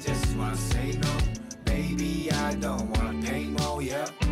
just wanna say no. Baby, I don't wanna pay more, yeah.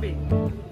ver.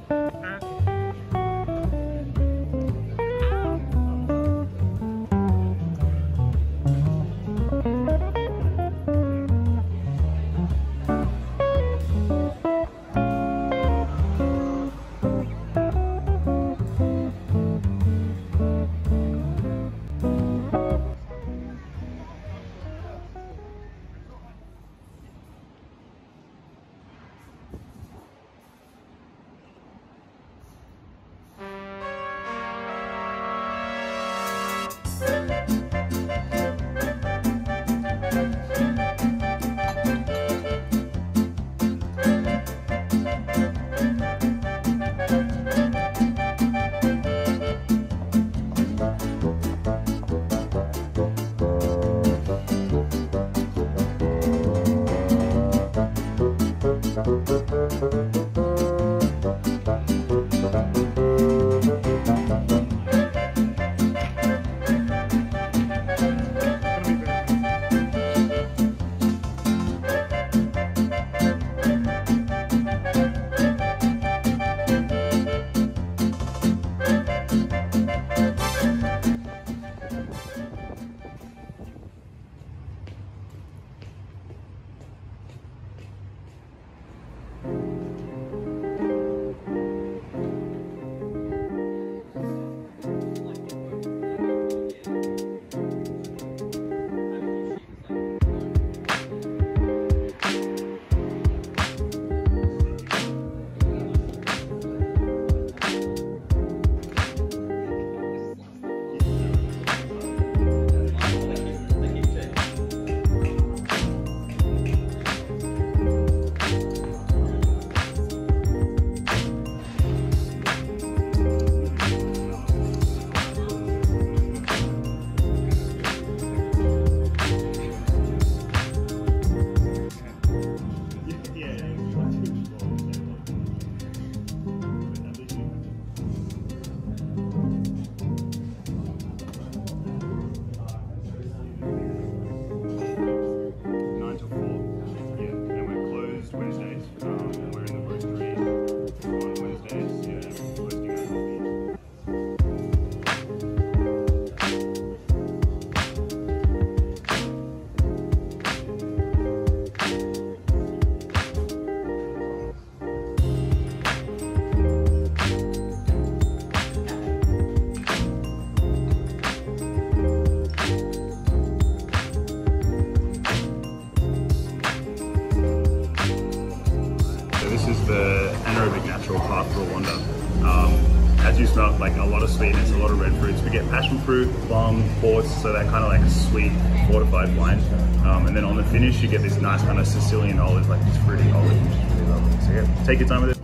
Sweet fortified wine. Um, and then on the finish, you get this nice kind of Sicilian olive, like this fruity olive, which is really lovely. So yeah, take your time with it.